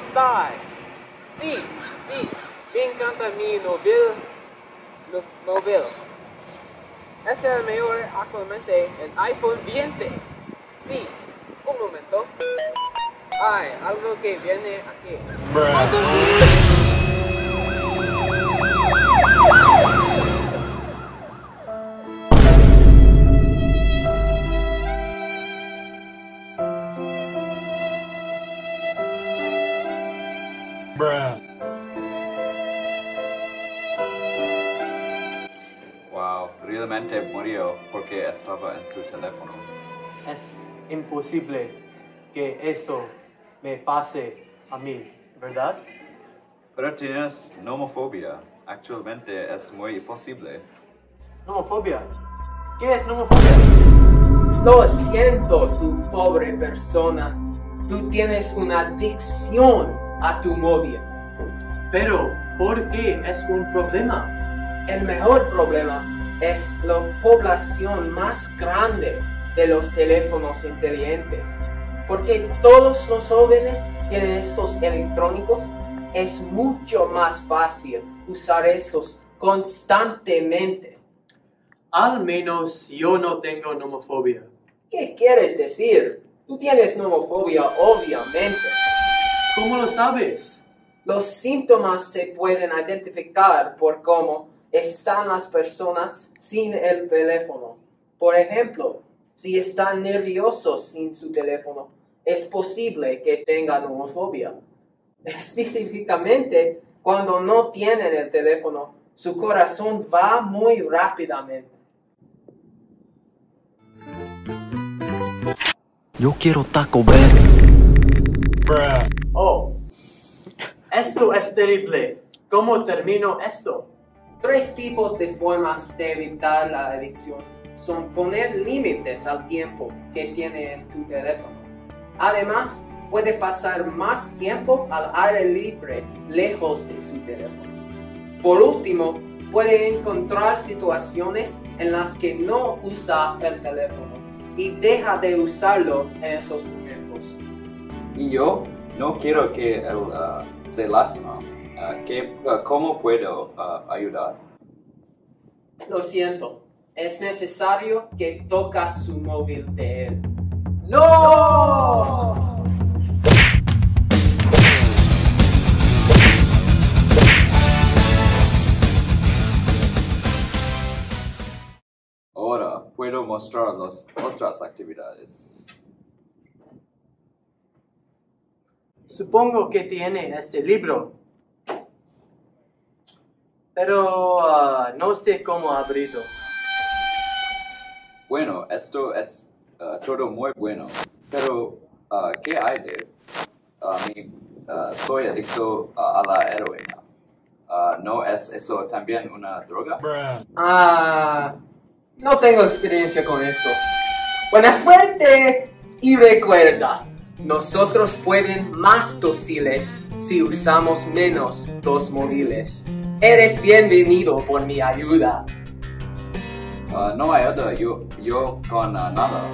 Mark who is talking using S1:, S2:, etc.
S1: iPads. Sí, sí, me encanta mi móvil. no- móvil. Es el mejor actualmente el iPhone 20. Sí, un momento. Hay algo que viene aquí.
S2: Wow, realmente murió porque estaba en su teléfono.
S3: Es imposible que eso me pase a mí, ¿verdad?
S2: Pero tienes nomofobia. Actualmente es muy posible.
S3: Nomofobia. ¿Qué es nomofobia?
S1: Lo siento, tu pobre persona. Tú tienes una adicción a tu móvil.
S3: Pero, ¿por qué es un problema?
S1: El mejor problema es la población más grande de los teléfonos inteligentes. Porque todos los jóvenes tienen estos electrónicos, es mucho más fácil usar estos constantemente.
S3: Al menos yo no tengo nomofobia.
S1: ¿Qué quieres decir? Tú tienes nomofobia, obviamente.
S3: ¿Cómo lo sabes?
S1: Los síntomas se pueden identificar por cómo están las personas sin el teléfono. Por ejemplo, si están nerviosos sin su teléfono, es posible que tengan homofobia. Específicamente, cuando no tienen el teléfono, su corazón va muy rápidamente.
S4: Yo quiero Taco Bell.
S3: Oh, esto es terrible. ¿Cómo termino esto?
S1: Tres tipos de formas de evitar la adicción son poner límites al tiempo que tiene en tu teléfono. Además, puede pasar más tiempo al aire libre lejos de su teléfono. Por último, puede encontrar situaciones en las que no usa el teléfono y deja de usarlo en esos momentos.
S2: Y yo no quiero que él ah, se lastima. Ah, ¿qué- ah, ¿Cómo puedo ayudar?
S1: Lo siento, es necesario que tocas su móvil de él. ¡No!
S2: Ahora puedo mostrar las otras actividades.
S3: Supongo que tiene este libro. Pero ah, no sé cómo abrirlo.
S2: Bueno, esto es ah, todo muy bueno. Pero, ah, ¿qué hay de? ah, soy adicto a la heroína. ¿No es eso también una droga?
S1: Ah, no tengo experiencia con eso. Buena suerte y recuerda, nosotros pueden más dóciles si usamos menos los móviles. Eres bienvenido por mi ayuda.
S2: Ah, no hay ayuda yo, yo con nada.